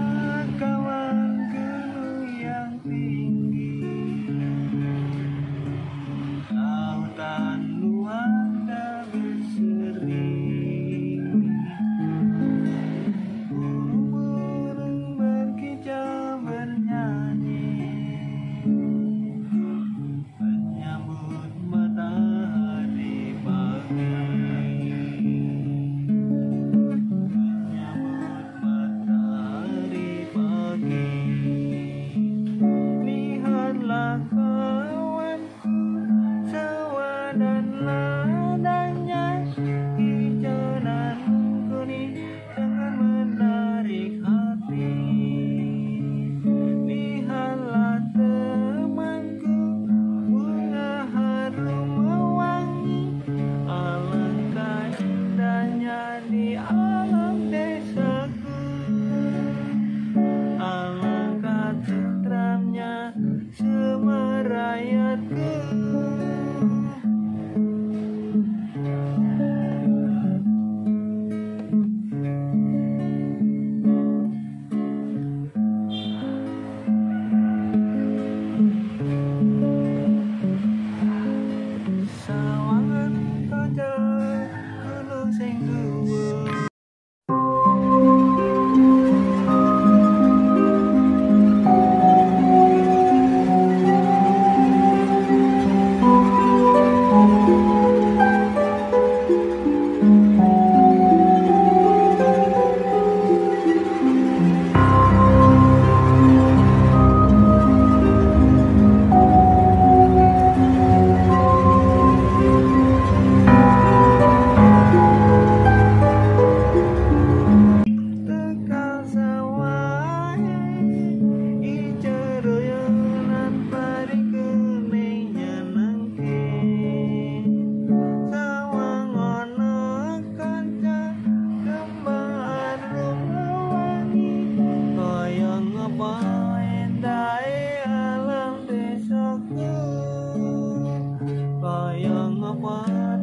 nagawa 花